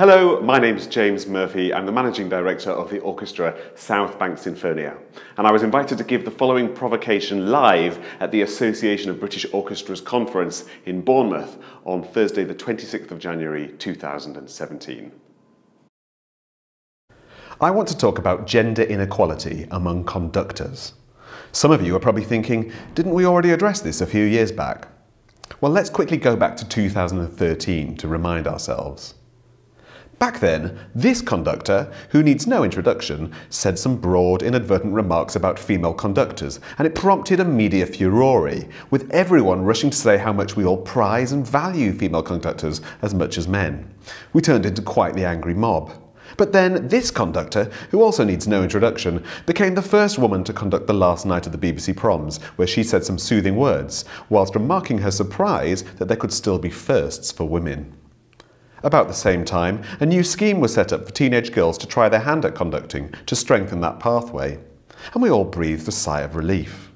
Hello, my name is James Murphy. I'm the Managing Director of the orchestra Southbank Sinfonia. And I was invited to give the following provocation live at the Association of British Orchestras conference in Bournemouth on Thursday, the 26th of January 2017. I want to talk about gender inequality among conductors. Some of you are probably thinking, didn't we already address this a few years back? Well, let's quickly go back to 2013 to remind ourselves. Back then, this conductor, who needs no introduction, said some broad, inadvertent remarks about female conductors, and it prompted a media furore, with everyone rushing to say how much we all prize and value female conductors as much as men. We turned into quite the angry mob. But then this conductor, who also needs no introduction, became the first woman to conduct the last night of the BBC Proms, where she said some soothing words, whilst remarking her surprise that there could still be firsts for women. About the same time, a new scheme was set up for teenage girls to try their hand at conducting to strengthen that pathway. And we all breathed a sigh of relief.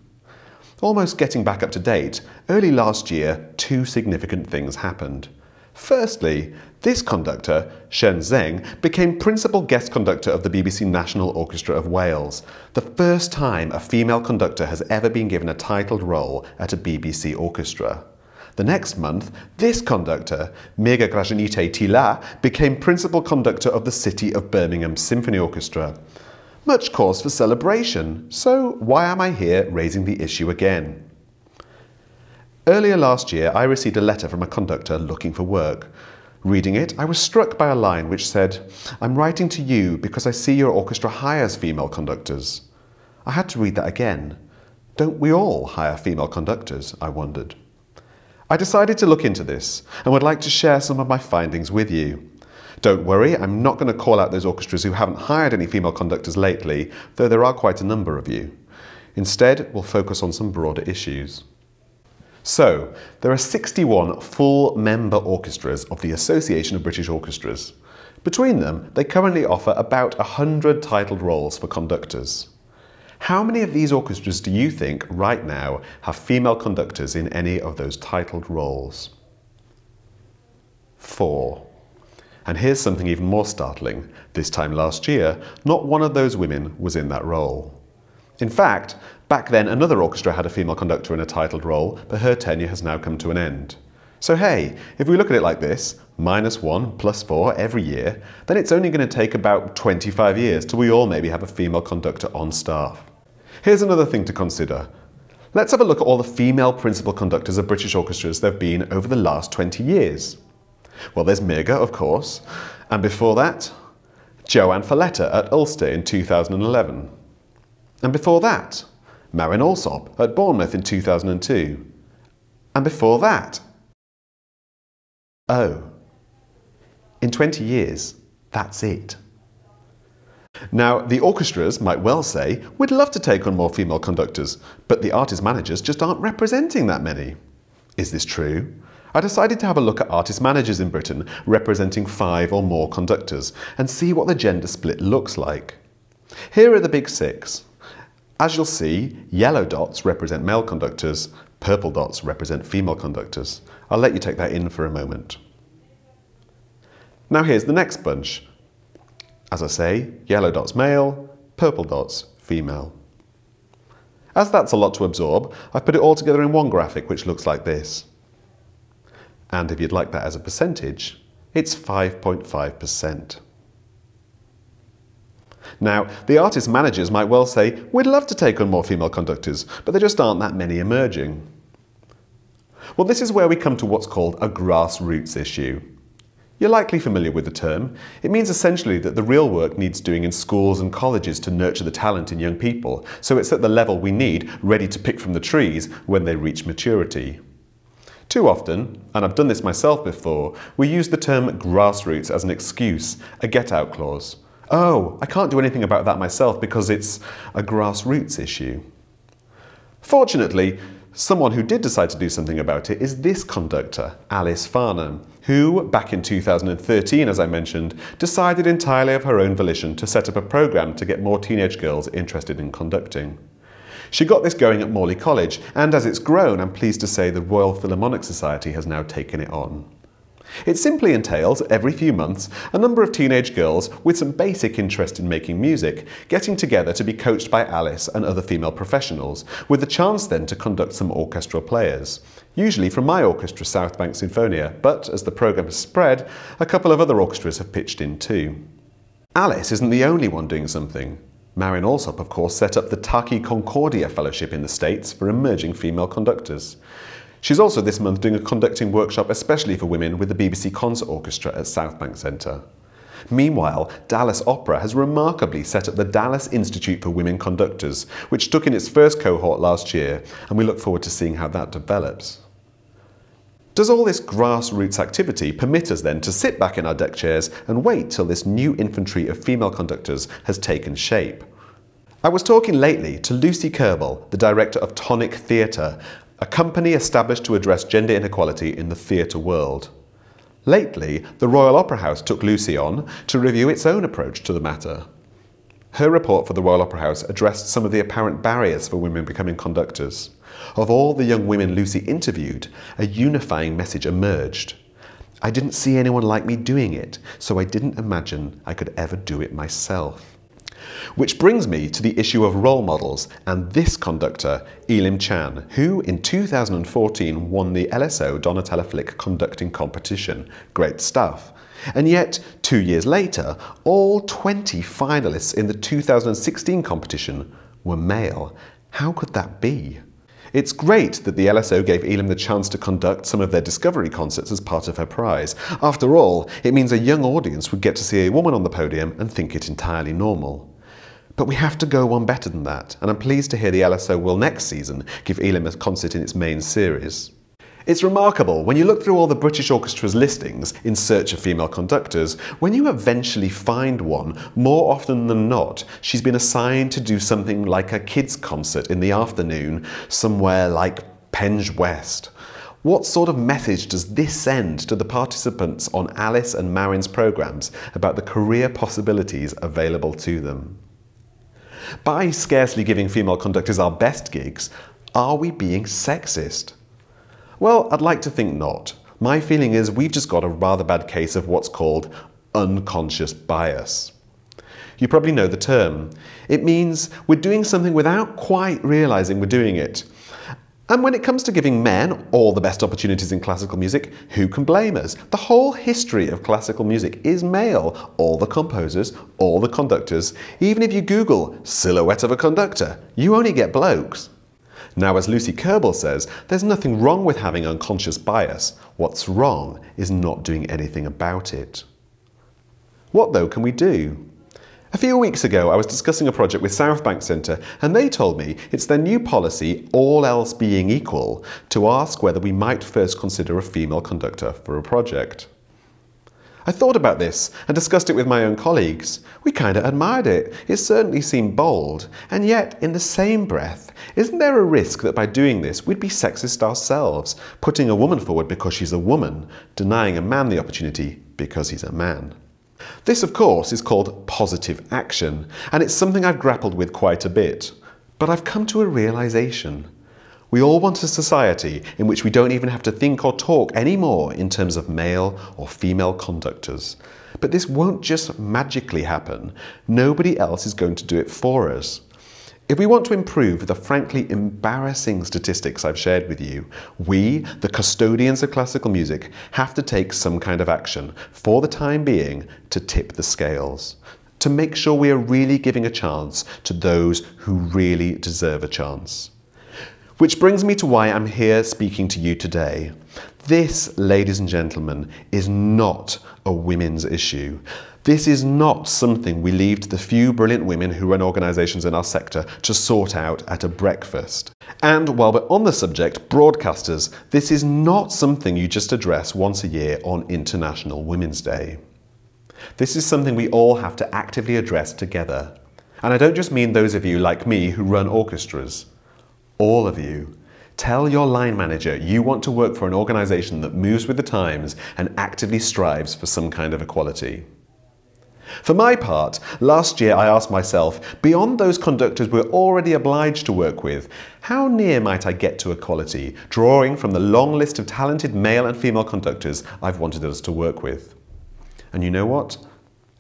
Almost getting back up to date, early last year, two significant things happened. Firstly, this conductor, Xian Zhang, became principal guest conductor of the BBC National Orchestra of Wales, the first time a female conductor has ever been given a titled role at a BBC orchestra. The next month, this conductor, Mirga Gražinytė Tyla, became principal conductor of the City of Birmingham Symphony Orchestra. Much cause for celebration, so why am I here raising the issue again? Earlier last year, I received a letter from a conductor looking for work. Reading it, I was struck by a line which said, I'm writing to you because I see your orchestra hires female conductors. I had to read that again. Don't we all hire female conductors? I wondered. I decided to look into this and would like to share some of my findings with you. Don't worry, I'm not going to call out those orchestras who haven't hired any female conductors lately, though there are quite a number of you. Instead, we'll focus on some broader issues. So, there are 61 full member orchestras of the Association of British Orchestras. Between them, they currently offer about 100 titled roles for conductors. How many of these orchestras do you think right now have female conductors in any of those titled roles? Four. And here's something even more startling. This time last year, not one of those women was in that role. In fact, back then another orchestra had a female conductor in a titled role, but her tenure has now come to an end. So hey, if we look at it like this, minus one plus four every year, then it's only going to take about 25 years till we all maybe have a female conductor on staff. Here's another thing to consider. Let's have a look at all the female principal conductors of British orchestras there have been over the last 20 years. Well, there's Mirga, of course, and before that, JoAnn Falletta at Ulster in 2011. And before that, Marin Alsop at Bournemouth in 2002. And before that, oh, in 20 years, that's it. Now, the orchestras might well say, we'd love to take on more female conductors, but the artist managers just aren't representing that many. Is this true? I decided to have a look at artist managers in Britain representing five or more conductors and see what the gender split looks like. Here are the big six. As you'll see, yellow dots represent male conductors, purple dots represent female conductors. I'll let you take that in for a moment. Now here's the next bunch. As I say, yellow dots male, purple dots female. As that's a lot to absorb, I've put it all together in one graphic which looks like this. And if you'd like that as a percentage, it's 5.5%. Now, the artist managers might well say, we'd love to take on more female conductors, but there just aren't that many emerging. Well, this is where we come to what's called a grassroots issue. You're likely familiar with the term. It means essentially that the real work needs doing in schools and colleges to nurture the talent in young people, so it's at the level we need, ready to pick from the trees when they reach maturity. Too often, and I've done this myself before, we use the term grassroots as an excuse, a get-out clause. Oh, I can't do anything about that myself because it's a grassroots issue. Fortunately, Someone who did decide to do something about it is this conductor, Alice Farnham, who, back in 2013, as I mentioned, decided entirely of her own volition to set up a programme to get more teenage girls interested in conducting. She got this going at Morley College, and as it's grown, I'm pleased to say the Royal Philharmonic Society has now taken it on. It simply entails, every few months, a number of teenage girls with some basic interest in making music getting together to be coached by Alice and other female professionals, with the chance then to conduct some orchestral players. Usually from my orchestra, Southbank Sinfonia, but as the programme has spread, a couple of other orchestras have pitched in too. Alice isn't the only one doing something. Marin Alsop, of course, set up the Taki Concordia Fellowship in the States for emerging female conductors. She's also this month doing a conducting workshop especially for women with the BBC Concert Orchestra at Southbank Centre. Meanwhile, Dallas Opera has remarkably set up the Dallas Institute for Women Conductors, which took in its first cohort last year, and we look forward to seeing how that develops. Does all this grassroots activity permit us then to sit back in our deck chairs and wait till this new infantry of female conductors has taken shape? I was talking lately to Lucy Kerbel, the director of Tonic Theatre, a company established to address gender inequality in the theatre world. Lately, the Royal Opera House took Lucy on to review its own approach to the matter. Her report for the Royal Opera House addressed some of the apparent barriers for women becoming conductors. Of all the young women Lucy interviewed, a unifying message emerged. I didn't see anyone like me doing it, so I didn't imagine I could ever do it myself. Which brings me to the issue of role models and this conductor, Elim Chan, who in 2014 won the LSO Donatella Flick conducting competition. Great stuff. And yet, two years later, all 20 finalists in the 2016 competition were male. How could that be? It's great that the LSO gave Elim the chance to conduct some of their discovery concerts as part of her prize. After all, it means a young audience would get to see a woman on the podium and think it entirely normal. But we have to go one better than that, and I'm pleased to hear the LSO will next season give Elim a concert in its main series. It's remarkable when you look through all the British Orchestra's listings in search of female conductors, when you eventually find one, more often than not, she's been assigned to do something like a kids' concert in the afternoon, somewhere like Penge West. What sort of message does this send to the participants on Alice and Marin's programmes about the career possibilities available to them? By scarcely giving female conductors our best gigs, are we being sexist? Well, I'd like to think not. My feeling is we've just got a rather bad case of what's called unconscious bias. You probably know the term. It means we're doing something without quite realizing we're doing it. And when it comes to giving men all the best opportunities in classical music, who can blame us? The whole history of classical music is male. All the composers, all the conductors. Even if you Google silhouette of a conductor, you only get blokes. Now, as Lucy Kerbel says, there's nothing wrong with having unconscious bias. What's wrong is not doing anything about it. What, though, can we do? A few weeks ago, I was discussing a project with Southbank Centre, and they told me it's their new policy, all else being equal, to ask whether we might first consider a female conductor for a project. I thought about this and discussed it with my own colleagues. We kind of admired it. It certainly seemed bold. And yet, in the same breath, isn't there a risk that by doing this we'd be sexist ourselves, putting a woman forward because she's a woman, denying a man the opportunity because he's a man? This, of course, is called positive action, and it's something I've grappled with quite a bit. But I've come to a realization. We all want a society in which we don't even have to think or talk anymore in terms of male or female conductors. But this won't just magically happen. Nobody else is going to do it for us. If we want to improve the frankly embarrassing statistics I've shared with you, we, the custodians of classical music, have to take some kind of action, for the time being, to tip the scales. To make sure we are really giving a chance to those who really deserve a chance. Which brings me to why I'm here speaking to you today. This, ladies and gentlemen, is not a women's issue. This is not something we leave to the few brilliant women who run organisations in our sector to sort out at a breakfast. And while we're on the subject, broadcasters, this is not something you just address once a year on International Women's Day. This is something we all have to actively address together. And I don't just mean those of you like me who run orchestras. All of you. Tell your line manager you want to work for an organisation that moves with the times and actively strives for some kind of equality. For my part, last year I asked myself, beyond those conductors we're already obliged to work with, how near might I get to equality, drawing from the long list of talented male and female conductors I've wanted us to work with? And you know what?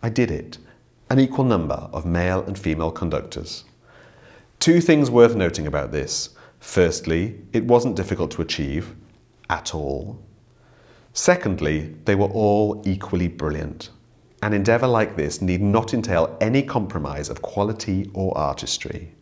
I did it. An equal number of male and female conductors. Two things worth noting about this. Firstly, it wasn't difficult to achieve, at all. Secondly, they were all equally brilliant. An endeavour like this need not entail any compromise of quality or artistry.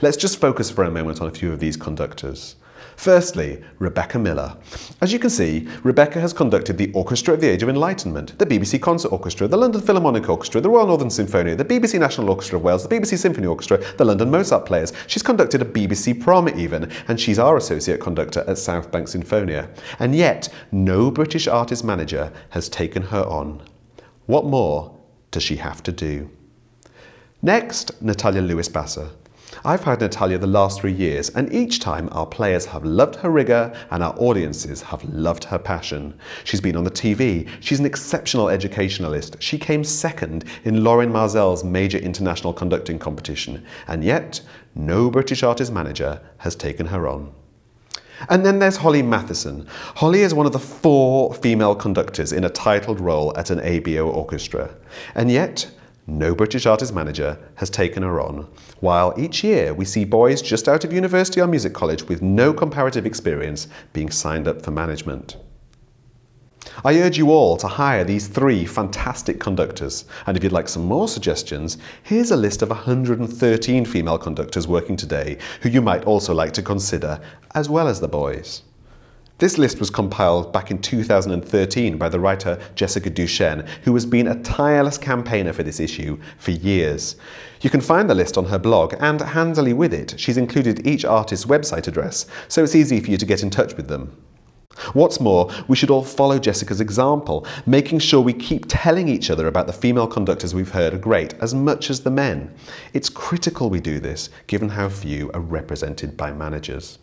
Let's just focus for a moment on a few of these conductors. Firstly, Rebecca Miller. As you can see, Rebecca has conducted the Orchestra of the Age of Enlightenment, the BBC Concert Orchestra, the London Philharmonic Orchestra, the Royal Northern Symphonia, the BBC National Orchestra of Wales, the BBC Symphony Orchestra, the London Mozart Players. She's conducted a BBC prom even, and she's our associate conductor at Southbank Sinfonia. And yet, no British artist manager has taken her on. What more does she have to do? Next, Natalia Luis-Bassa. I've had Natalia the last three years, and each time our players have loved her rigour and our audiences have loved her passion. She's been on the TV, she's an exceptional educationalist. She came second in Lorin Maazel's major international conducting competition, and yet no British artist manager has taken her on. And then there's Holly Mathieson. Holly is one of the four female conductors in a titled role at an ABO orchestra. And yet, no British artist manager has taken her on, while each year we see boys just out of university or music college with no comparative experience being signed up for management. I urge you all to hire these three fantastic conductors, and if you'd like some more suggestions, here's a list of 113 female conductors working today who you might also like to consider, as well as the boys. This list was compiled back in 2013 by the writer Jessica Duchen, who has been a tireless campaigner for this issue for years. You can find the list on her blog, and handily with it, she's included each artist's website address, so it's easy for you to get in touch with them. What's more, we should all follow Jessica's example, making sure we keep telling each other about the female conductors we've heard are great as much as the men. It's critical we do this, given how few are represented by managers.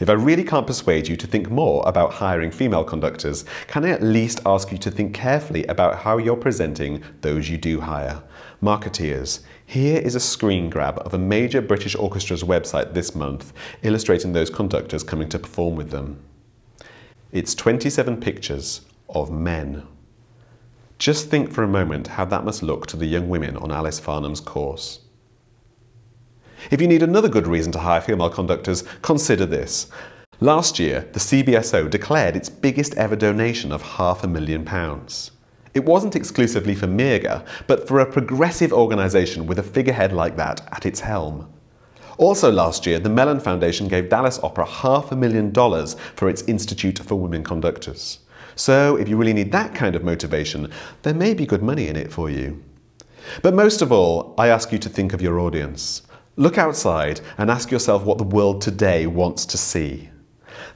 If I really can't persuade you to think more about hiring female conductors, can I at least ask you to think carefully about how you're presenting those you do hire? Marketeers, here is a screen grab of a major British orchestra's website this month, illustrating those conductors coming to perform with them. It's 27 pictures of men. Just think for a moment how that must look to the young women on Alice Farnham's course. If you need another good reason to hire female conductors, consider this. Last year, the CBSO declared its biggest ever donation of half a million pounds. It wasn't exclusively for Mirga, but for a progressive organisation with a figurehead like that at its helm. Also last year, the Mellon Foundation gave Dallas Opera half a million dollars for its Institute for Women Conductors. So if you really need that kind of motivation, there may be good money in it for you. But most of all, I ask you to think of your audience. Look outside and ask yourself what the world today wants to see.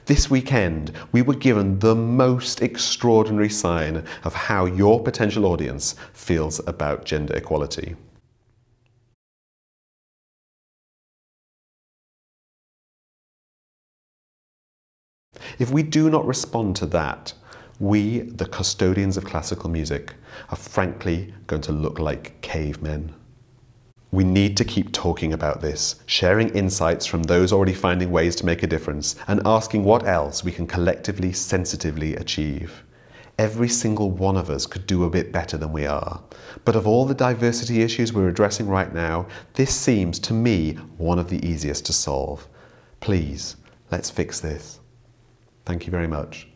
This weekend, we were given the most extraordinary sign of how your potential audience feels about gender equality. If we do not respond to that, we, the custodians of classical music, are frankly going to look like cavemen. We need to keep talking about this, sharing insights from those already finding ways to make a difference, and asking what else we can collectively, sensitively achieve. Every single one of us could do a bit better than we are. But of all the diversity issues we're addressing right now, this seems to me one of the easiest to solve. Please, let's fix this. Thank you very much.